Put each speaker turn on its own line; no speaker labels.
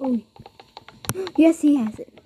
Oh. Yes, he has it.